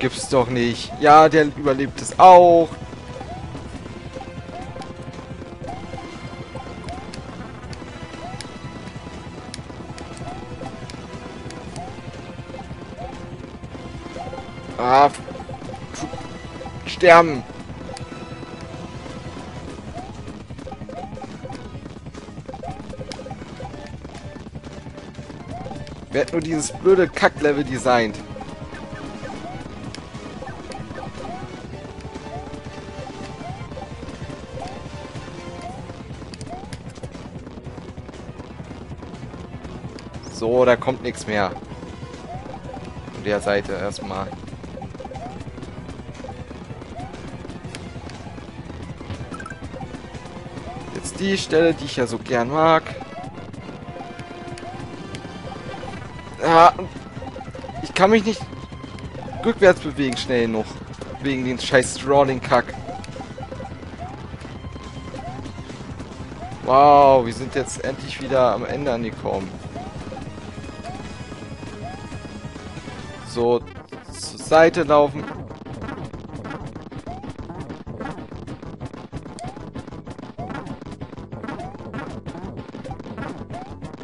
Gibt's doch nicht. Ja, der überlebt es auch. Ah, sterben. Wer hat nur dieses blöde Kacklevel designt? So, da kommt nichts mehr. Von der Seite erstmal. Jetzt die Stelle, die ich ja so gern mag. Ja, ich kann mich nicht rückwärts bewegen schnell noch. Wegen den scheiß Strawling-Kack. Wow, wir sind jetzt endlich wieder am Ende angekommen. So, zur Seite laufen.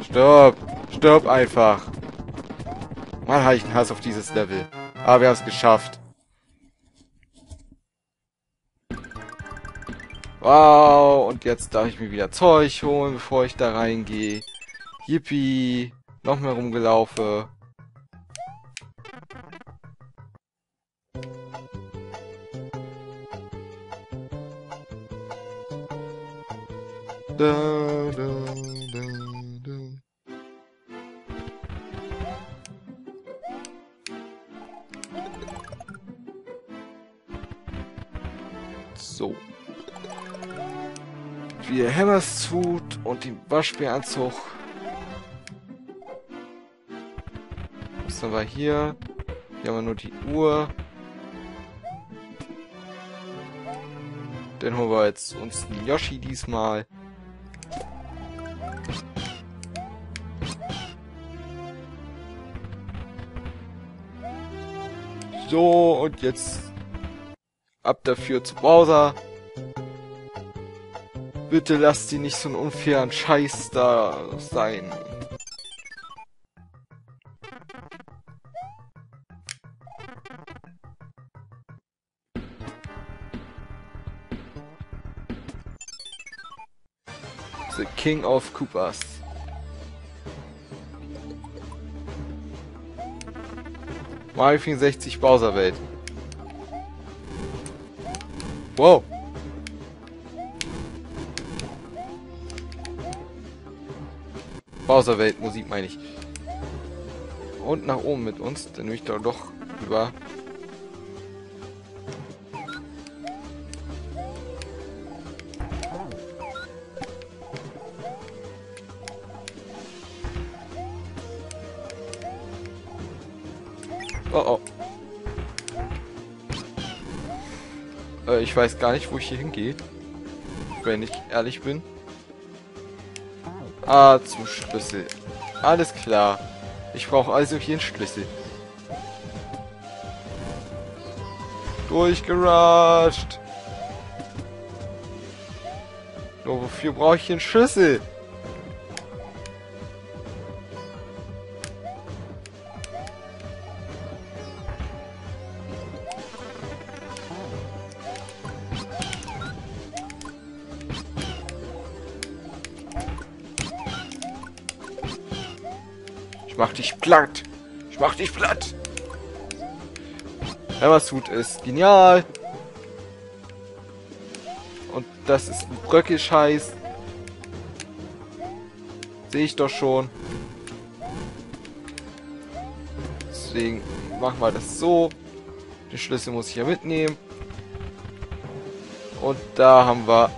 Stopp! Stopp einfach! Mal habe ich einen Hass auf dieses Level. Aber wir haben es geschafft. Wow, und jetzt darf ich mir wieder Zeug holen, bevor ich da reingehe. Yippie, noch mehr rumgelaufe. Und den Waschbäranzug. Was haben wir hier? Hier haben wir nur die Uhr. Dann holen wir jetzt uns einen Yoshi diesmal. So, und jetzt ab dafür zu Bowser. Bitte lasst die nicht so einen unfairen Scheiß da sein. The King of Koopas. Mario 64 Bowser Welt. Wow. Bowser Welt Musik meine ich. Und nach oben mit uns, dann nehme ich da doch über. Oh oh. Äh, ich weiß gar nicht, wo ich hier hingehe. Wenn ich ehrlich bin. Ah, zum Schlüssel. Alles klar. Ich brauche also hier einen Schlüssel. Durchgerusht. Nur wofür brauche ich einen Schlüssel? Ich mach dich platt. Ich mach dich platt. Hammersuit ist genial. Und das ist ein Bröckelscheiß. Sehe ich doch schon. Deswegen machen wir das so. Den Schlüssel muss ich ja mitnehmen. Und da haben wir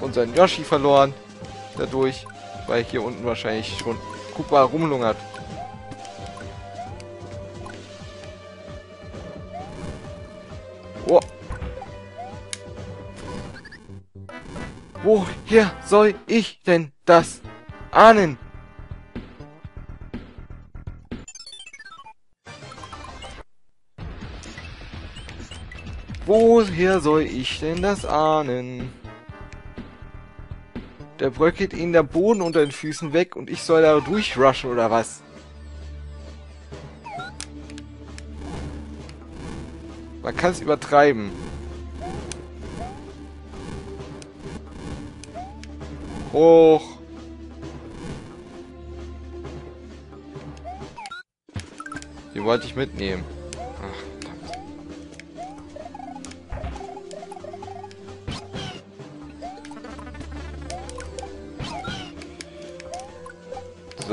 unseren Yoshi verloren. Dadurch, weil hier unten wahrscheinlich schon Koopa rumlungert. Oh. Woher soll ich denn das ahnen? Woher soll ich denn das ahnen? Der bröckelt ihnen der Boden unter den Füßen weg und ich soll da durchrushen oder was? Man kann es übertreiben. Hoch. Die wollte ich mitnehmen.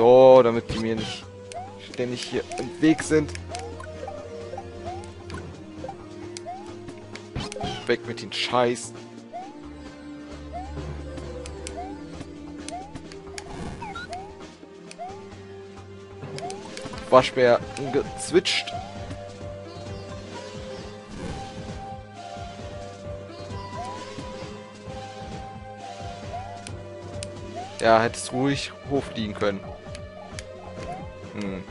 So, damit die mir nicht ständig hier im Weg sind. Weg mit den Scheiß. Waschbär gezwitscht. Ja, hättest ruhig hochfliegen können. Hm.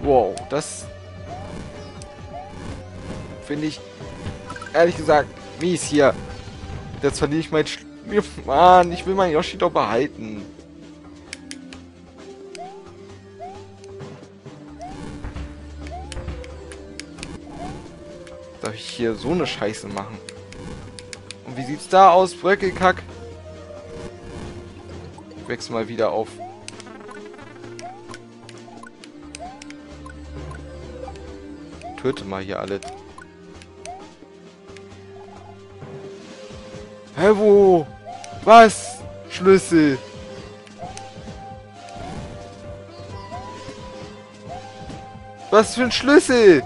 Wow, das finde ich ehrlich gesagt mies hier. Jetzt verliere ich mein Sch Mann, ich will meinen Yoshi doch behalten. Darf ich hier so eine Scheiße machen? Und wie sieht's da aus, Bröckelkack? Wechsle mal wieder auf. Töte mal hier alle. Hä, wo? Was? Schlüssel. Was für ein Schlüssel?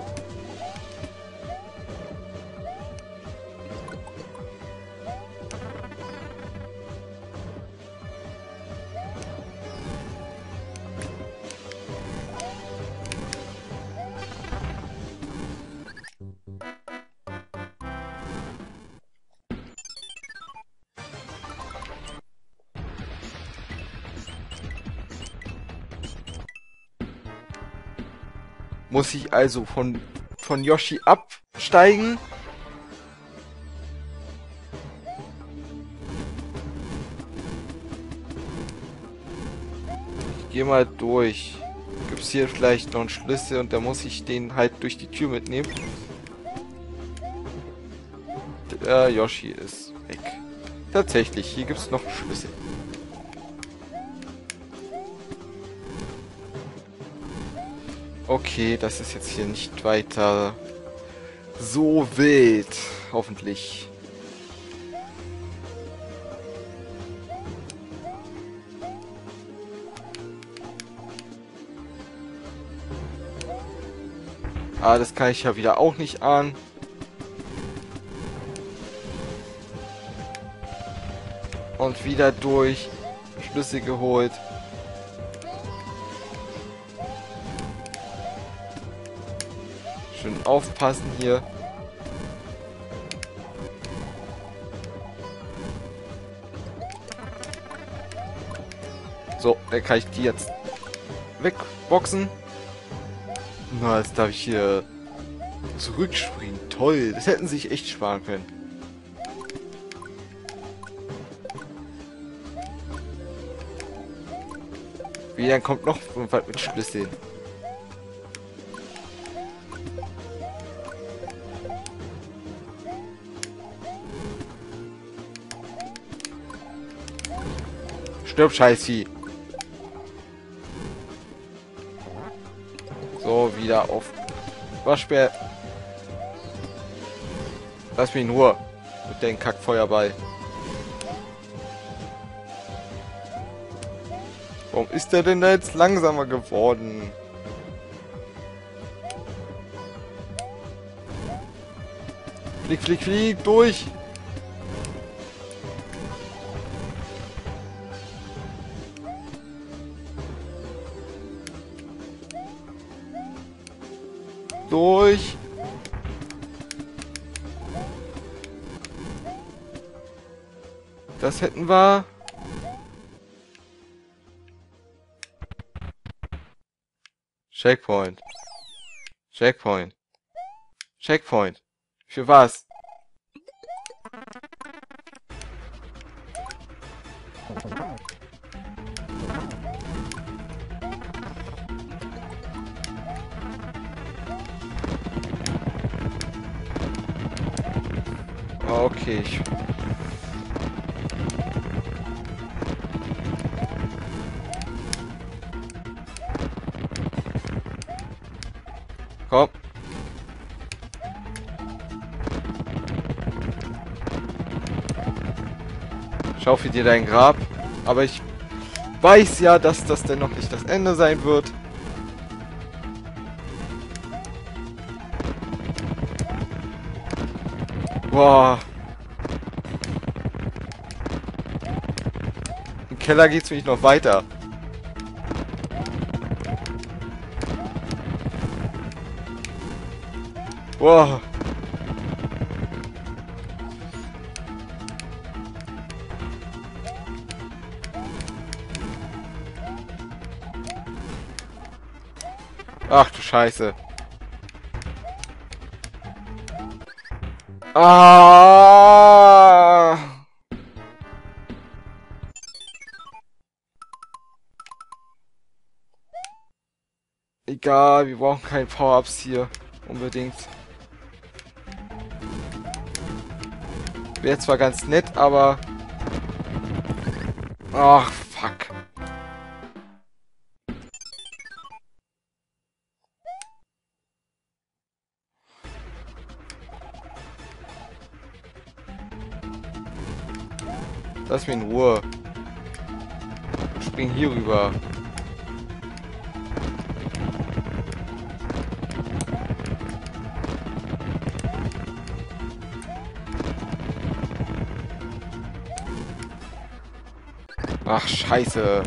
Muss ich also von, von Yoshi absteigen? Ich geh mal durch. Gibt's hier vielleicht noch einen Schlüssel und da muss ich den halt durch die Tür mitnehmen. Der Yoshi ist weg. Tatsächlich, hier gibt's noch einen Schlüssel. Okay, das ist jetzt hier nicht weiter so wild. Hoffentlich. Ah, das kann ich ja wieder auch nicht ahnen. Und wieder durch. Schlüssel geholt. Aufpassen hier. So, dann kann ich die jetzt wegboxen. Na, jetzt darf ich hier zurückspringen. Toll, das hätten sie sich echt sparen können. Wie, dann kommt noch was mit Schlüsseln. Stirb, Scheißvieh. So, wieder auf Waschbär. Lass mich in Ruhe. Mit dem Kackfeuerball. Warum ist der denn da jetzt langsamer geworden? Flieg, flieg, flieg, durch! Durch! Das hätten wir. Checkpoint. Checkpoint. Checkpoint. Für was? Ich... Komm. Schaufel dir dein Grab. Aber ich weiß ja, dass das dennoch nicht das Ende sein wird. Boah. Im Keller geht's nämlich noch weiter. Boah. Ach du Scheiße. Ah. Egal, wir brauchen keine Power-Ups hier. Unbedingt. Wäre zwar ganz nett, aber... Ach, fuck. Lass mich in Ruhe. Spring hier rüber. Ach, scheiße.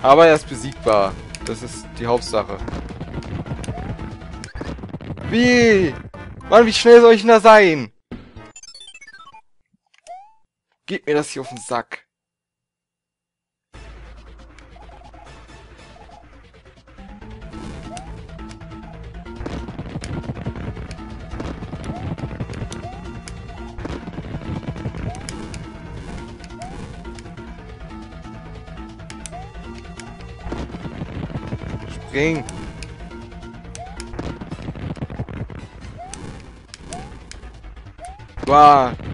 Aber er ist besiegbar. Das ist die Hauptsache. Wie? Mann, wie schnell soll ich denn da sein? Geht mir das hier auf den Sack. Spring. Wow.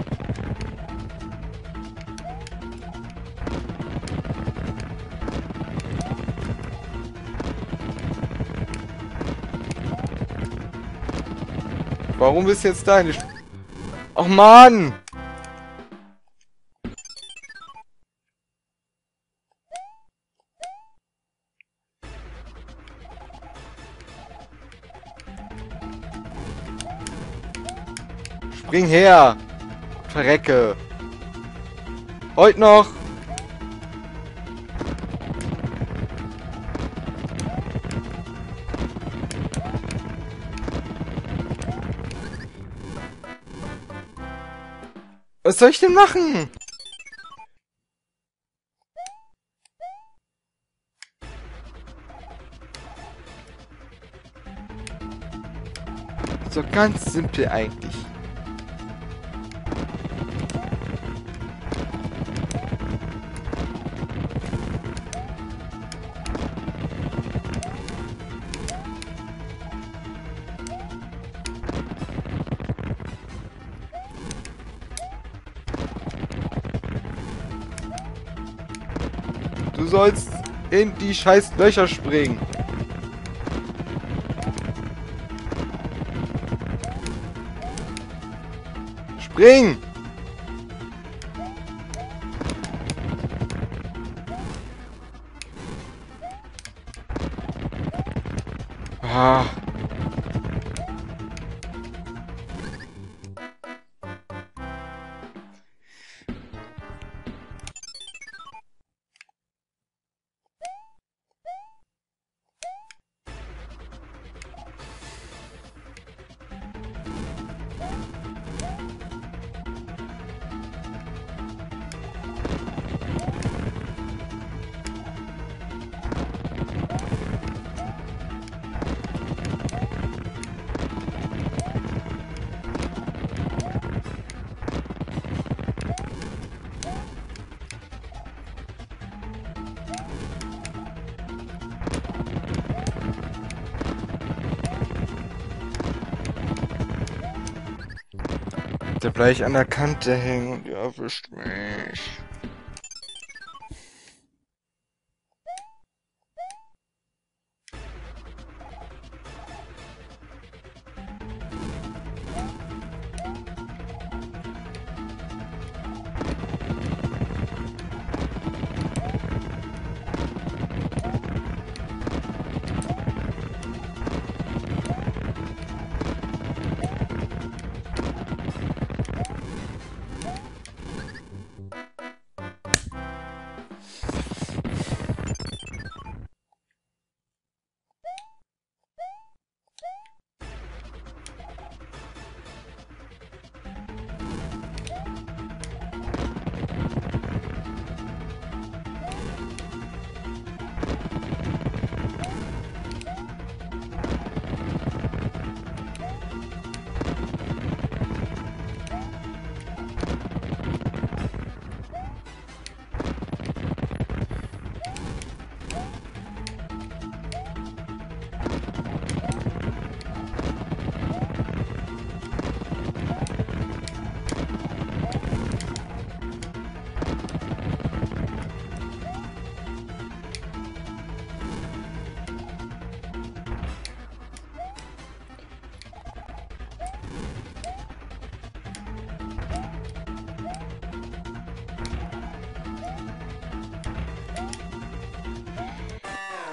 Warum bist du jetzt da? Ach Mann! Spring her! Verrecke! Heute noch! Was soll ich denn machen? So ganz simpel eigentlich. Du sollst in die scheiß Löcher springen. Spring! Der bleib ich an der Kante hängen und ihr erwischt mich.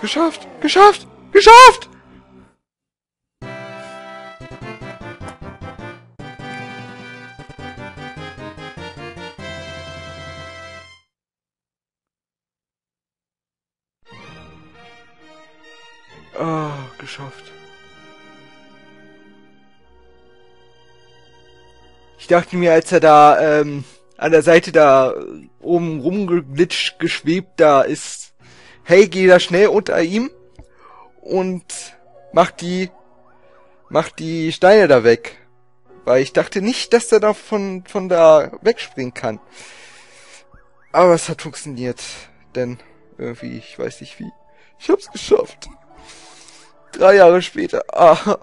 Geschafft! Geschafft! Geschafft! Ah, geschafft. Ich dachte mir, als er da ähm, an der Seite da oben rumgeglitscht, geschwebt da ist, hey, geh da schnell unter ihm und mach die, mach die Steine da weg. Weil ich dachte nicht, dass er da von, von da wegspringen kann. Aber es hat funktioniert. Denn irgendwie, ich weiß nicht wie. Ich hab's geschafft. Drei Jahre später. Ah.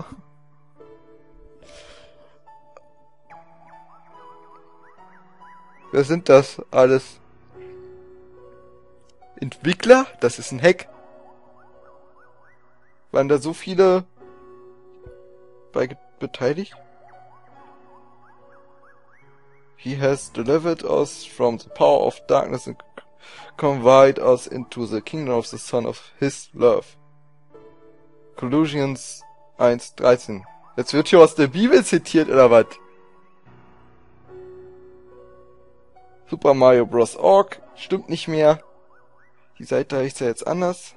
Wer sind das alles? Entwickler? Das ist ein Hack. Waren da so viele bei beteiligt? He has delivered us from the power of darkness and conveyed us into the kingdom of the Son of His love. Colossians 1,13. Jetzt wird hier aus der Bibel zitiert, oder was? Super Mario Bros. Org. Stimmt nicht mehr. Die Seite heißt ja jetzt anders.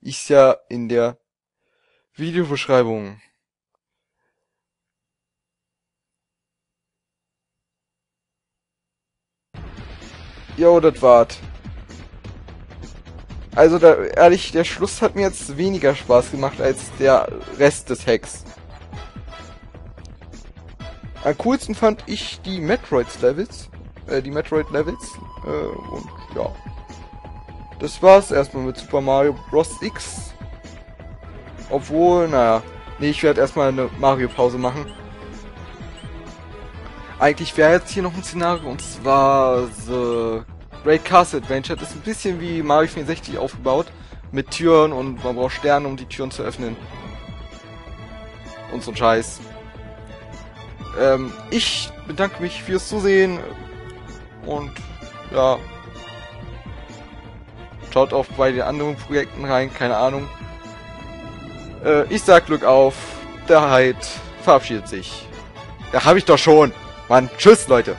Ist ja in der Videobeschreibung. Jo, das war's. Also da, ehrlich, der Schluss hat mir jetzt weniger Spaß gemacht als der Rest des Hacks. Am coolsten fand ich die Metroid-Levels. Äh, die Metroid-Levels. Äh, und ja. Das war's erstmal mit Super Mario Bros. X. Obwohl, naja. Nee, ich werde erstmal eine Mario-Pause machen. Eigentlich wäre jetzt hier noch ein Szenario und zwar The Great Castle Adventure. Das ist ein bisschen wie Mario 64 aufgebaut. Mit Türen und man braucht Sterne, um die Türen zu öffnen. Und so ein Scheiß. Ähm, ich bedanke mich fürs Zusehen und ja. Schaut auch bei den anderen Projekten rein, keine Ahnung. Äh, ich sag Glück auf. Der Hyde verabschiedet sich. Ja, hab ich doch schon. Mann, tschüss, Leute.